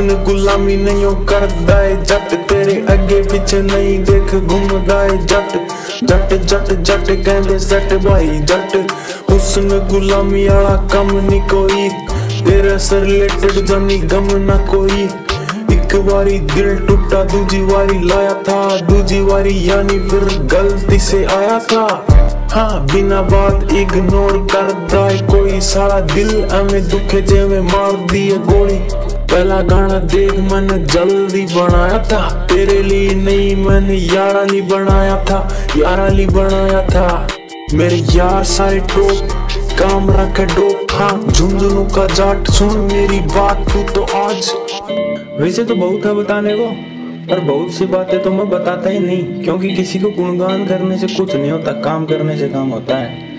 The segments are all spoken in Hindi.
हुस्न गुलामी नहीं करदा है जट, तेरे अगे पीछे नहीं देख घूमदा है जट। जट जट जट, कहंदे सट भाई जट। हुस्न गुलामी वाला कम नहीं कोई। तेरे से रिलेटेड जानी गम ना कोई। एक बारी दिल टूटा, दूजी बारी लाया था। दूजी बारी यानी फिर गलती से आया था। हाँ बिना बात इग्नोर कर दाए कोई सारा दिल हमें दुखे जे में मार दिए गोली। पहला गाना देख मैंने जल्दी बनाया था तेरे लिए नहीं मैंने यारा नहीं बनाया था यारा नहीं बनाया था मेरे यार सारे टोप काम रखे डोप हाँ झुंझुनू का जाट सुन मेरी बात तू तो आज वैसे तो बहुत है बताने को पर बहुत सी बातें तो मैं बताता ही नहीं। क्योंकि किसी को गुणगान करने से कुछ नहीं होता, काम करने से काम होता है।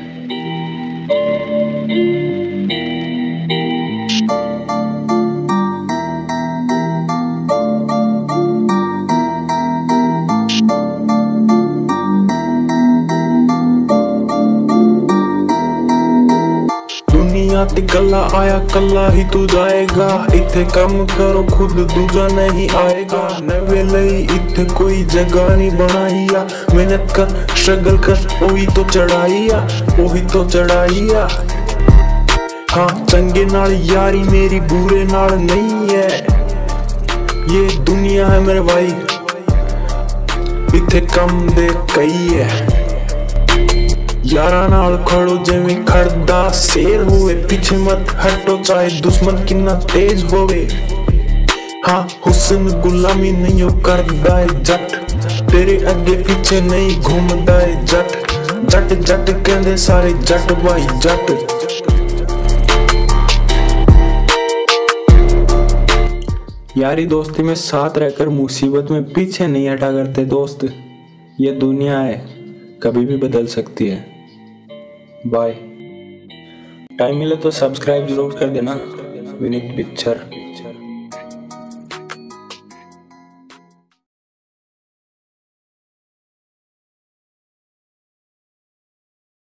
ते कल्ला आया, कल्ला ही तू जाएगा। इथे काम करो, खुद दूजा नहीं आएगा। नवे इथे कोई जगह नहीं बनाईया मेहनत कर स्ट्रगल कर, ओही तो चढ़ाईया ओही तो चढ़ाईया हाँ चंगे नाल यारी मेरी, बुरे नाल नहीं है। ये दुनिया है मेरे भाई। इथे कम दे कई है। खड़ो जमी खड़दा शेर हुए पीछे मत हटो चाहे दुश्मन किन्ना तेज होवे हाँ गुलामी नहीं कर दाए जट तेरे अगे पीछे नहीं घूम दाए जट जट जट कहते सारे जट भाई जट यारी दोस्ती में साथ रहकर मुसीबत में पीछे नहीं हटा करते दोस्त ये दुनिया है कभी भी बदल सकती है बाय टाइम मिले तो सब्सक्राइब ज़रूर कर देना। विनीत पिक्चर